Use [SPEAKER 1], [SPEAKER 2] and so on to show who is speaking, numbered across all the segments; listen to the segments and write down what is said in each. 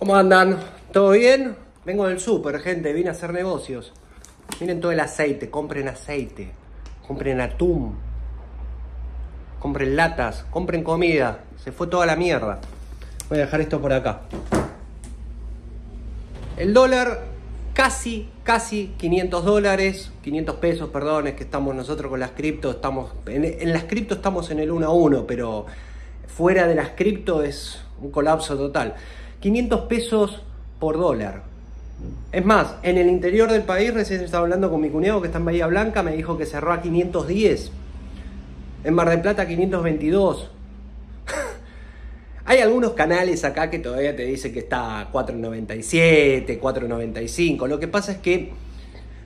[SPEAKER 1] ¿Cómo andan? ¿Todo bien? Vengo del súper, gente, vine a hacer negocios. Miren todo el aceite, compren aceite, compren atún, compren latas, compren comida. Se fue toda la mierda. Voy a dejar esto por acá. El dólar casi, casi 500 dólares, 500 pesos, perdón, es que estamos nosotros con las cripto, estamos, en, en las cripto estamos en el 1 a 1, pero fuera de las cripto es un colapso total. 500 pesos por dólar. Es más, en el interior del país, recién estaba hablando con mi cuñado que está en Bahía Blanca, me dijo que cerró a 510. En Mar del Plata 522. Hay algunos canales acá que todavía te dicen que está a 4.97, 4.95. Lo que pasa es que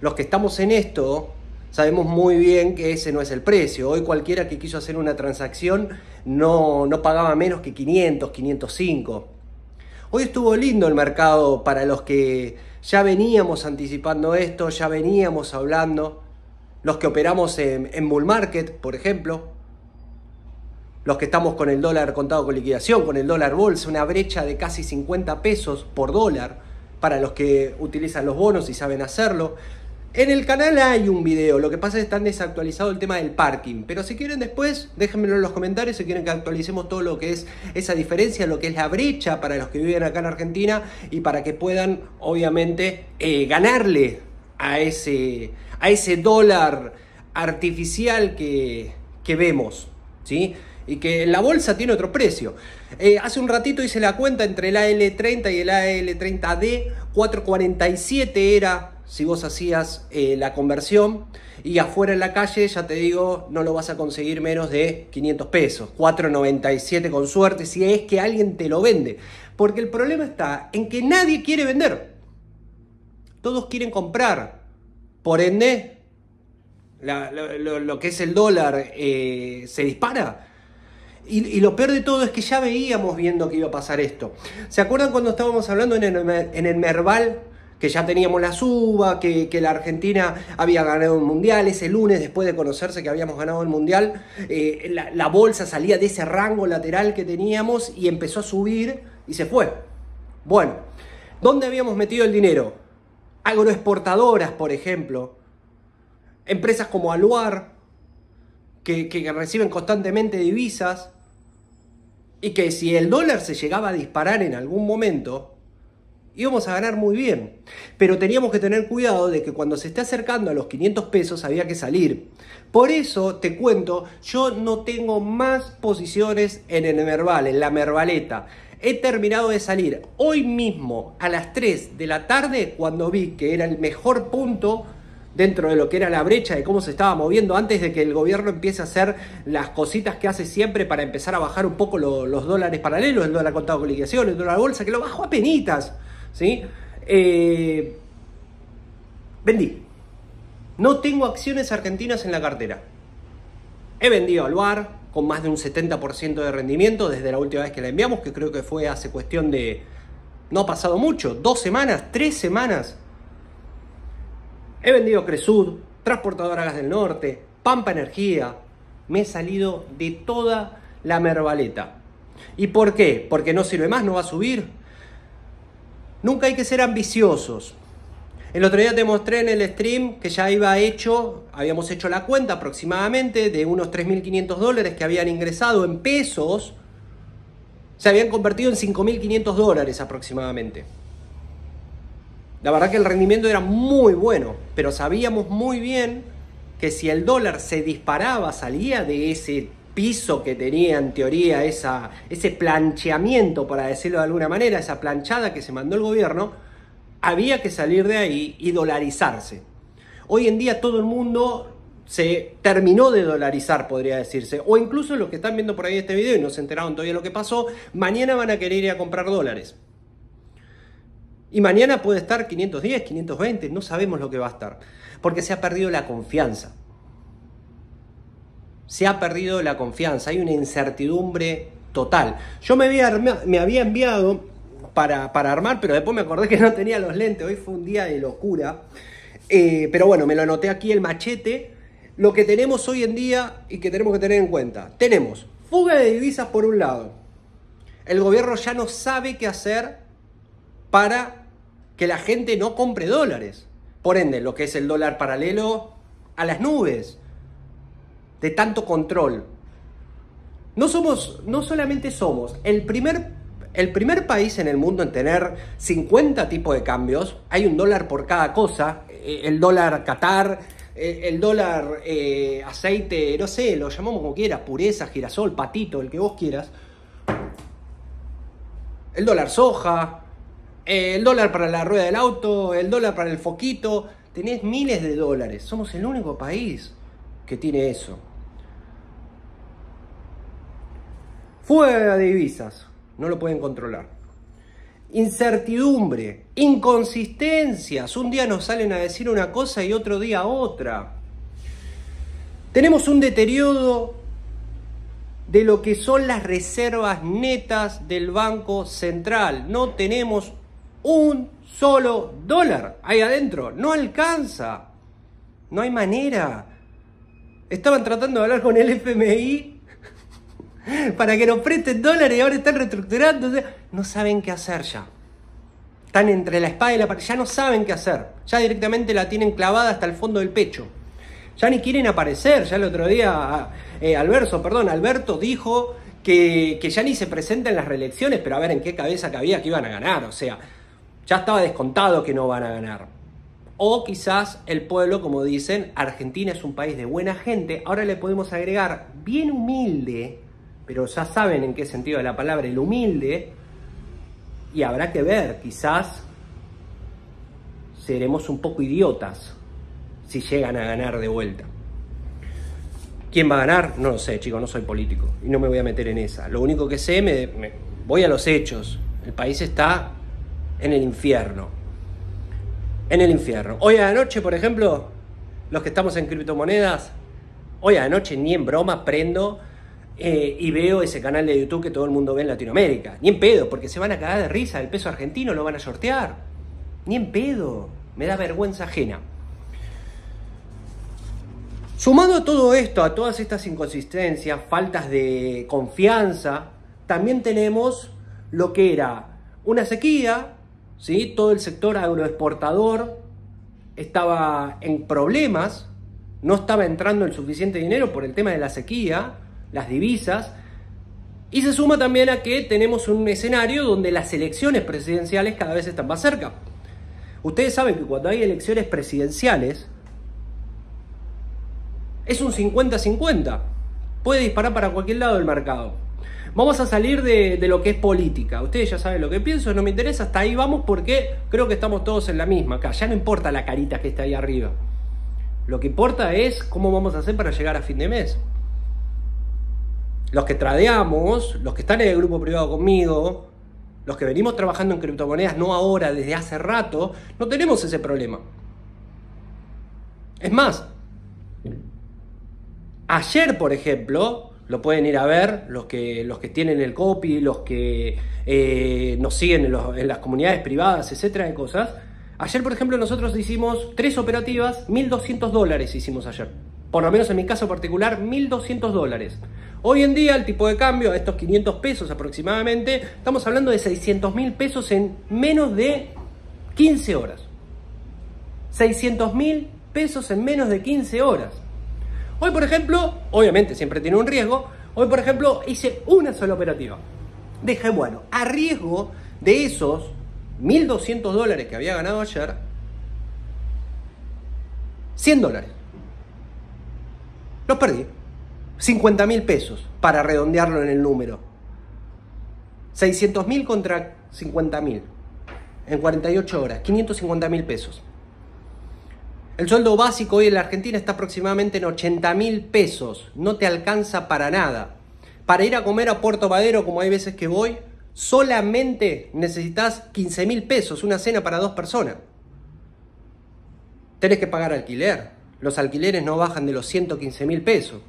[SPEAKER 1] los que estamos en esto sabemos muy bien que ese no es el precio. Hoy cualquiera que quiso hacer una transacción no, no pagaba menos que 500, 505. Hoy estuvo lindo el mercado para los que ya veníamos anticipando esto, ya veníamos hablando, los que operamos en, bull market, por ejemplo, los que estamos con el dólar contado con liquidación, con el dólar bolsa, una brecha de casi 50 pesos por dólar para los que utilizan los bonos y saben hacerlo. En el canal hay un video, lo que pasa es que está desactualizado el tema del parking, pero si quieren después, déjenmelo en los comentarios si quieren que actualicemos todo lo que es esa diferencia, lo que es la brecha para los que viven acá en Argentina y para que puedan, obviamente, eh, ganarle a ese, a ese dólar artificial que, que vemos, ¿sí? y que la bolsa tiene otro precio. Eh, hace un ratito hice la cuenta entre el AL30 y el AL30D, 447 era si vos hacías eh, la conversión y afuera en la calle, ya te digo, no lo vas a conseguir menos de 500 pesos, 497 con suerte, si es que alguien te lo vende. Porque el problema está en que nadie quiere vender. Todos quieren comprar. Por ende, lo, que es el dólar eh, se dispara. Y, lo peor de todo es que ya veíamos viendo que iba a pasar esto. ¿Se acuerdan cuando estábamos hablando en el, en el Merval? Que ya teníamos la suba, que, la Argentina había ganado un mundial. Ese lunes, después de conocerse que habíamos ganado el mundial, eh, la, la bolsa salía de ese rango lateral que teníamos y empezó a subir y se fue. Bueno, ¿dónde habíamos metido el dinero? Agroexportadoras, por ejemplo. Empresas como Aluar, que, que, reciben constantemente divisas y que si el dólar se llegaba a disparar en algún momento, íbamos a ganar muy bien. Pero teníamos que tener cuidado de que cuando se esté acercando a los 500 pesos había que salir. Por eso te cuento, yo no tengo más posiciones en el Merval, en la Mervaleta. He terminado de salir hoy mismo a las 3 de la tarde cuando vi que era el mejor punto dentro de lo que era la brecha de cómo se estaba moviendo antes de que el gobierno empiece a hacer las cositas que hace siempre para empezar a bajar un poco los dólares paralelos, el dólar contado con liquidación, el dólar bolsa, que lo bajó a penitas, ¿sí? Eh, vendí. No tengo acciones argentinas en la cartera. He vendido al bar con más de un 70% de rendimiento desde la última vez que la enviamos, que creo que fue hace cuestión de... No ha pasado mucho, dos semanas, tres semanas He vendido Cresud, Transportadora Gas del Norte, Pampa Energía. Me he salido de toda la mervaleta. ¿Y por qué? Porque no sirve más, no va a subir. Nunca hay que ser ambiciosos. El otro día te mostré en el stream que ya iba hecho, habíamos hecho la cuenta aproximadamente de unos 3.500 dólares que habían ingresado en pesos, se habían convertido en 5.500 dólares aproximadamente. La verdad que el rendimiento era muy bueno, pero sabíamos muy bien que si el dólar se disparaba, salía de ese piso que tenía en teoría esa, ese plancheamiento, para decirlo de alguna manera, esa planchada que se mandó el gobierno, había que salir de ahí y dolarizarse. Hoy en día todo el mundo se terminó de dolarizar, podría decirse. O incluso los que están viendo por ahí este video y no se enteraron todavía lo que pasó, mañana van a querer ir a comprar dólares. Y mañana puede estar 510, 520, no sabemos lo que va a estar. Porque se ha perdido la confianza. Se ha perdido la confianza, hay una incertidumbre total. Yo me había, me había enviado para, armar, pero después me acordé que no tenía los lentes. Hoy fue un día de locura. Eh, pero bueno, me lo anoté aquí el machete. Lo que tenemos hoy en día y que tenemos que tener en cuenta. Tenemos fuga de divisas por un lado. El gobierno ya no sabe qué hacer para que la gente no compre dólares. Por ende, lo que es el dólar paralelo a las nubes, de tanto control. No somos, no solamente somos el primer, el primer país en el mundo en tener 50 tipos de cambios, hay un dólar por cada cosa, eh, el dólar Qatar, eh, el dólar eh, aceite, no sé, lo llamamos como quieras, pureza, girasol, patito, el que vos quieras. El dólar soja, el dólar para la rueda del auto, el dólar para el foquito. Tenés miles de dólares. Somos el único país que tiene eso. Fuera de divisas. No lo pueden controlar. Incertidumbre, inconsistencias. Un día nos salen a decir una cosa y otro día otra. Tenemos un deterioro de lo que son las reservas netas del Banco Central. No tenemos un solo dólar ahí adentro. No alcanza. No hay manera. Estaban tratando de hablar con el FMI para que nos presten dólares y ahora están reestructurando. No saben qué hacer ya. Están entre la espada y la pared. Ya no saben qué hacer. Ya directamente la tienen clavada hasta el fondo del pecho. Ya ni quieren aparecer. Ya el otro día, eh, Alberto, perdón, Alberto dijo que, que ya ni se presenta en las reelecciones, pero a ver en qué cabeza cabía que iban a ganar. O sea, ya estaba descontado que no van a ganar. O quizás el pueblo, como dicen, Argentina es un país de buena gente, ahora le podemos agregar bien humilde, pero ya saben en qué sentido de la palabra el humilde, y habrá que ver, quizás seremos un poco idiotas si llegan a ganar de vuelta. ¿Quién va a ganar? No lo sé, chicos, no soy político y no me voy a meter en esa. Lo único que sé, me, me voy a los hechos. El país está en el infierno. En el infierno. Hoy a la noche, por ejemplo, los que estamos en criptomonedas, hoy a la noche ni en broma prendo eh, y veo ese canal de YouTube que todo el mundo ve en Latinoamérica. Ni en pedo, porque se van a cagar de risa. El peso argentino lo van a sortear. Ni en pedo. Me da vergüenza ajena. Sumado a todo esto, a todas estas inconsistencias, faltas de confianza, también tenemos lo que era una sequía, ¿sí? todo el sector agroexportador estaba en problemas, no estaba entrando el suficiente dinero por el tema de la sequía, las divisas, y se suma también a que tenemos un escenario donde las elecciones presidenciales cada vez están más cerca. Ustedes saben que cuando hay elecciones presidenciales es un 50-50. Puede disparar para cualquier lado del mercado. Vamos a salir de, lo que es política. Ustedes ya saben lo que pienso, no me interesa, hasta ahí vamos porque creo que estamos todos en la misma acá. Ya no importa la carita que está ahí arriba. Lo que importa es cómo vamos a hacer para llegar a fin de mes. Los que tradeamos, los que están en el grupo privado conmigo, los que venimos trabajando en criptomonedas, no ahora, desde hace rato, no tenemos ese problema. Es más, ayer, por ejemplo, lo pueden ir a ver los que, los que tienen el copy, los que eh, nos siguen en, las comunidades privadas, etcétera, de cosas. Ayer, por ejemplo, nosotros hicimos tres operativas, 1.200 dólares hicimos ayer. Por lo menos en mi caso particular, 1.200 dólares. Hoy en día el tipo de cambio, a estos 500 pesos aproximadamente, estamos hablando de 600 mil pesos en menos de 15 horas. 600 mil pesos en menos de 15 horas. Hoy, por ejemplo, obviamente siempre tiene un riesgo, hoy, por ejemplo, hice una sola operativa. Dije, bueno, a riesgo de esos 1.200 dólares que había ganado ayer, 100 dólares. Los perdí. 50 mil pesos, para redondearlo en el número. 600 mil contra 50 mil. En 48 horas, 550 mil pesos. El sueldo básico hoy en la Argentina está aproximadamente en 80 mil pesos. No te alcanza para nada. Para ir a comer a Puerto Madero, como hay veces que voy, solamente necesitas 15 mil pesos, una cena para dos personas. Tenés que pagar alquiler. Los alquileres no bajan de los 115 mil pesos.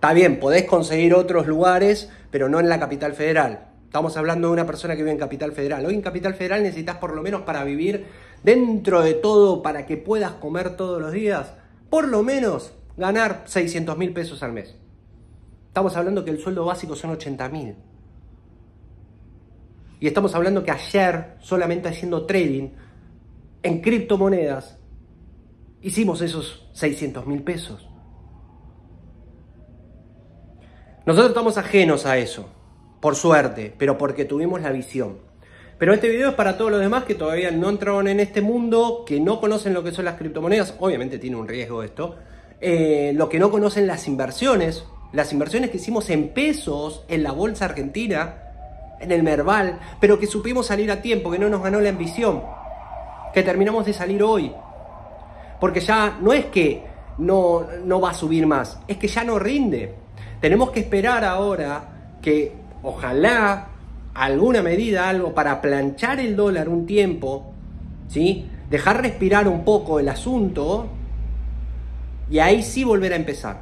[SPEAKER 1] Está bien, podés conseguir otros lugares, pero no en la capital federal. Estamos hablando de una persona que vive en Capital Federal. Hoy en Capital Federal necesitas por lo menos para vivir dentro de todo, para que puedas comer todos los días, por lo menos ganar 600 mil pesos al mes. Estamos hablando que el sueldo básico son 80 mil. Y estamos hablando que ayer, solamente haciendo trading en criptomonedas, hicimos esos 600 mil pesos. Nosotros estamos ajenos a eso, por suerte, pero porque tuvimos la visión. Pero este video es para todos los demás que todavía no entraron en este mundo, que no conocen lo que son las criptomonedas. Obviamente tiene un riesgo esto. Eh, lo que no conocen las inversiones, las inversiones que hicimos en pesos en la bolsa argentina, en el Merval, pero que supimos salir a tiempo, que no nos ganó la ambición, que terminamos de salir hoy. Porque ya no es que no, no va a subir más, es que ya no rinde. Tenemos que esperar ahora que ojalá alguna medida, algo para planchar el dólar un tiempo, ¿sí? dejar respirar un poco el asunto y ahí sí volver a empezar.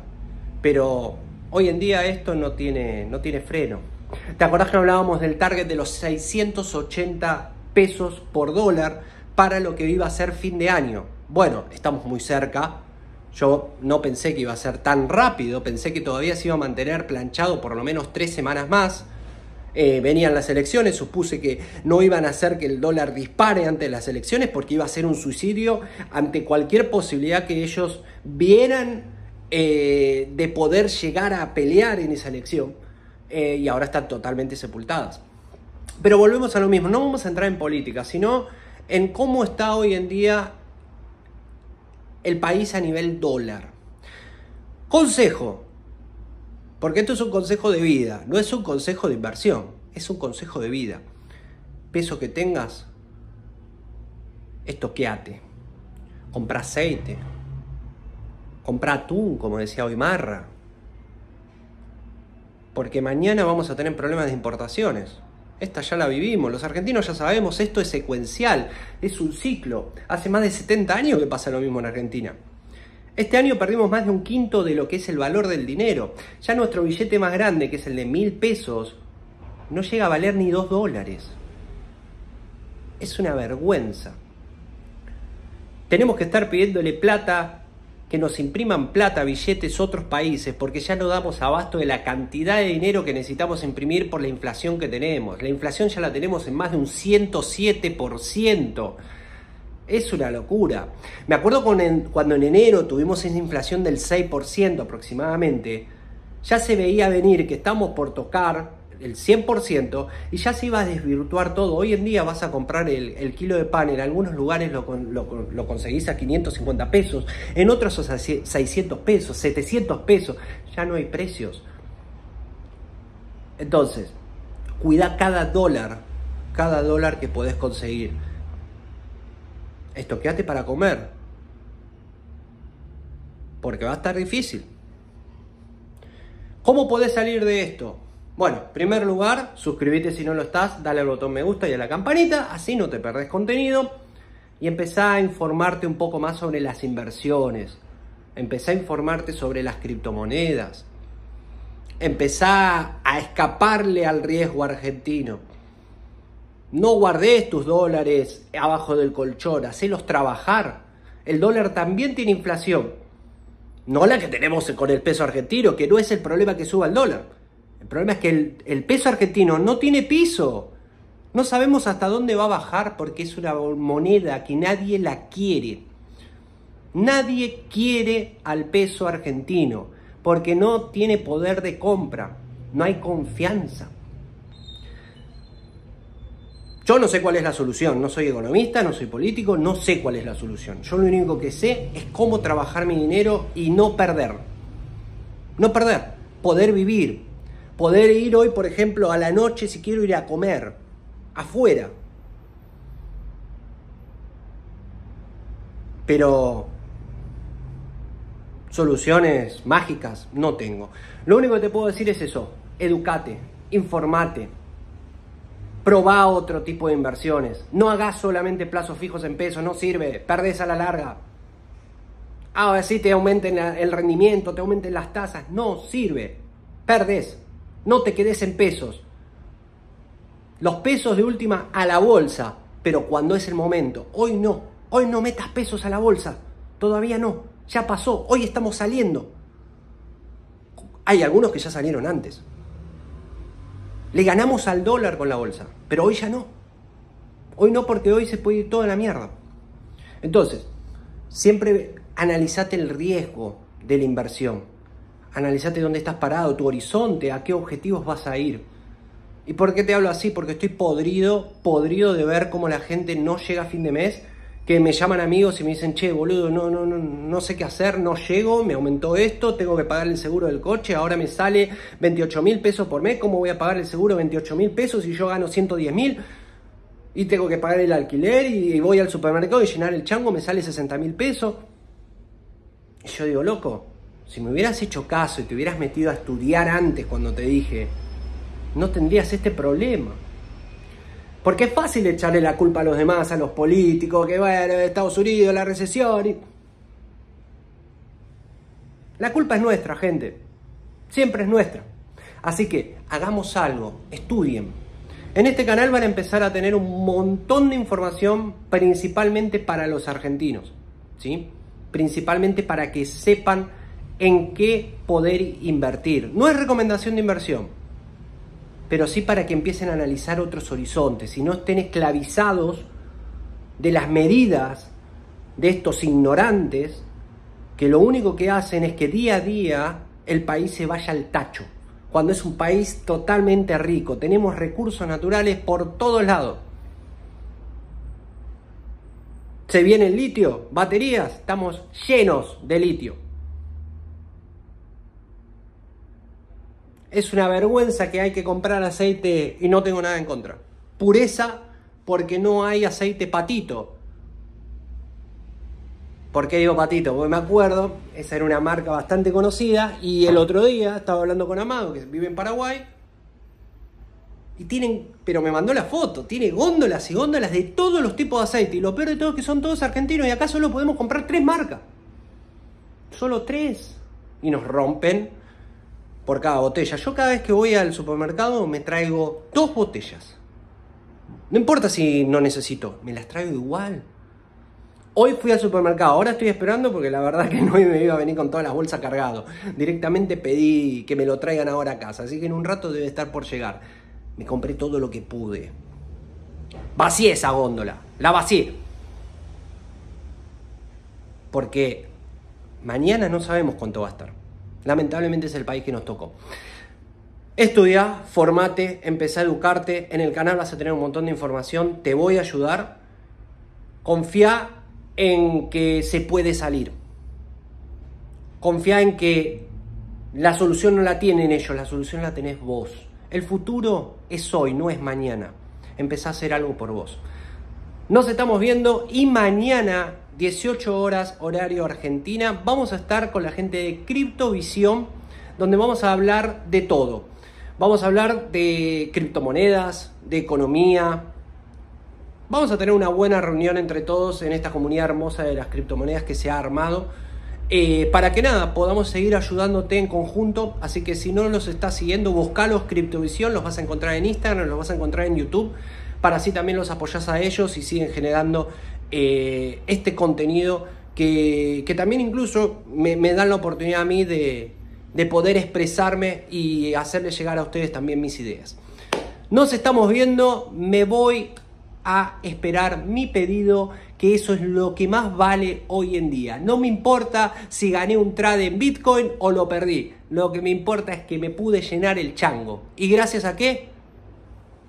[SPEAKER 1] Pero hoy en día esto no tiene, no tiene freno. ¿Te acordás que hablábamos del target de los 680 pesos por dólar para lo que iba a ser fin de año? Bueno, estamos muy cerca, yo no pensé que iba a ser tan rápido, pensé que todavía se iba a mantener planchado por lo menos tres semanas más. Eh, venían las elecciones, supuse que no iban a hacer que el dólar dispare ante las elecciones porque iba a ser un suicidio ante cualquier posibilidad que ellos vieran eh, de poder llegar a pelear en esa elección. Eh, y ahora están totalmente sepultadas. Pero volvemos a lo mismo, no vamos a entrar en política, sino en cómo está hoy en día el país a nivel dólar. Consejo, porque esto es un consejo de vida, no es un consejo de inversión, es un consejo de vida. Peso que tengas, estoqueate. Compra aceite. Compra atún, como decía hoy Marra. Porque mañana vamos a tener problemas de importaciones. Esta ya la vivimos, los argentinos ya sabemos, esto es secuencial, es un ciclo. Hace más de 70 años que pasa lo mismo en Argentina. Este año perdimos más de un quinto de lo que es el valor del dinero. Ya nuestro billete más grande, que es el de mil pesos, no llega a valer ni dos dólares. Es una vergüenza. Tenemos que estar pidiéndole plata que nos impriman plata, billetes otros países, porque ya no damos abasto de la cantidad de dinero que necesitamos imprimir por la inflación que tenemos. La inflación ya la tenemos en más de un 107%. Es una locura. Me acuerdo cuando en enero tuvimos esa inflación del 6% aproximadamente, ya se veía venir que estamos por tocar el 100% y ya se iba a desvirtuar todo. Hoy en día vas a comprar el, kilo de pan, en algunos lugares lo, lo, conseguís a 550 pesos, en otros a 600 pesos, 700 pesos, ya no hay precios. Entonces, cuida cada dólar, cada dólar que podés conseguir. Estoqueate para comer, porque va a estar difícil. ¿Cómo podés salir de esto? Bueno, en primer lugar, suscríbete si no lo estás, dale al botón me gusta y a la campanita, así no te perdés contenido. Y empezá a informarte un poco más sobre las inversiones. Empezá a informarte sobre las criptomonedas. Empezá a escaparle al riesgo argentino. No guardes tus dólares abajo del colchón, hacelos trabajar. El dólar también tiene inflación. No la que tenemos con el peso argentino, que no es el problema que suba el dólar. El problema es que el, peso argentino no tiene piso. No sabemos hasta dónde va a bajar porque es una moneda que nadie la quiere. Nadie quiere al peso argentino porque no tiene poder de compra, no hay confianza. Yo no sé cuál es la solución, no soy economista, no soy político, no sé cuál es la solución. Yo lo único que sé es cómo trabajar mi dinero y no perder. No perder, poder vivir, Poder ir hoy, por ejemplo, a la noche si quiero ir a comer, afuera. Pero soluciones mágicas no tengo. Lo único que te puedo decir es eso, educate, informate, probá otro tipo de inversiones. No hagas solamente plazos fijos en pesos, no sirve, perdés a la larga. Ahora sí te aumenten el rendimiento, te aumenten las tasas, no sirve, perdés. No te quedes en pesos. Los pesos de última a la bolsa, pero cuando es el momento. Hoy no. Hoy no metas pesos a la bolsa. Todavía no. Ya pasó. Hoy estamos saliendo. Hay algunos que ya salieron antes. Le ganamos al dólar con la bolsa, pero hoy ya no. Hoy no porque hoy se puede ir toda la mierda. Entonces, siempre analizate el riesgo de la inversión. Analizate dónde estás parado, tu horizonte, a qué objetivos vas a ir. ¿Y por qué te hablo así? Porque estoy podrido, podrido de ver cómo la gente no llega a fin de mes, que me llaman amigos y me dicen, che, boludo, no, no, no, no sé qué hacer, no llego, me aumentó esto, tengo que pagar el seguro del coche, ahora me sale 28 mil pesos por mes, ¿cómo voy a pagar el seguro 28 mil pesos si yo gano 110 mil? Y tengo que pagar el alquiler y voy al supermercado y llenar el chango me sale 60 mil pesos. Y yo digo, loco, si me hubieras hecho caso y te hubieras metido a estudiar antes cuando te dije, no tendrías este problema. Porque es fácil echarle la culpa a los demás, a los políticos, que bueno, Estados Unidos, la recesión. La culpa es nuestra, gente. Siempre es nuestra. Así que hagamos algo, estudien. En este canal van a empezar a tener un montón de información, principalmente para los argentinos. ¿sí? Principalmente para que sepan en qué poder invertir. No es recomendación de inversión, pero sí para que empiecen a analizar otros horizontes y no estén esclavizados de las medidas de estos ignorantes que lo único que hacen es que día a día el país se vaya al tacho, cuando es un país totalmente rico, tenemos recursos naturales por todos lados. Se viene el litio, baterías, estamos llenos de litio. Es una vergüenza que hay que comprar aceite y no tengo nada en contra. Pureza porque no hay aceite patito. ¿Por qué digo patito? Porque me acuerdo, esa era una marca bastante conocida y el otro día estaba hablando con Amado, que vive en Paraguay, y tienen, pero me mandó la foto, tiene góndolas y góndolas de todos los tipos de aceite. Y lo peor de todo es que son todos argentinos y acá solo podemos comprar tres marcas. Solo tres. Y nos rompen por cada botella. Yo cada vez que voy al supermercado me traigo dos botellas. No importa si no necesito, me las traigo igual. Hoy fui al supermercado, ahora estoy esperando porque la verdad que no me iba a venir con todas las bolsas cargado. Directamente pedí que me lo traigan ahora a casa, así que en un rato debe estar por llegar. Me compré todo lo que pude. Vacié esa góndola, la vacié. Porque mañana no sabemos cuánto va a estar. Lamentablemente es el país que nos tocó. Estudia, formate, empecé a educarte. En el canal vas a tener un montón de información. Te voy a ayudar. Confía en que se puede salir. Confía en que la solución no la tienen ellos, la solución la tenés vos. El futuro es hoy, no es mañana. Empezá a hacer algo por vos. Nos estamos viendo y mañana 18 horas horario Argentina. Vamos a estar con la gente de Criptovisión, donde vamos a hablar de todo. Vamos a hablar de criptomonedas, de economía. Vamos a tener una buena reunión entre todos en esta comunidad hermosa de las criptomonedas que se ha armado. Eh, para que nada, podamos seguir ayudándote en conjunto. Así que si no los estás siguiendo, buscalos Criptovisión, los vas a encontrar en Instagram, los vas a encontrar en YouTube. Para así también los apoyas a ellos y siguen generando eh, este contenido que, también incluso me, dan la oportunidad a mí de, de poder expresarme y hacerle llegar a ustedes también mis ideas. Nos estamos viendo, me voy a esperar mi pedido, que eso es lo que más vale hoy en día. No me importa si gané un trade en Bitcoin o lo perdí. Lo que me importa es que me pude llenar el chango. ¿Y gracias a qué?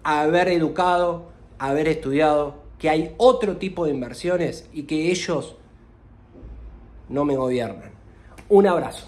[SPEAKER 1] A haber educado, a haber estudiado que hay otro tipo de inversiones y que ellos no me gobiernan. Un abrazo.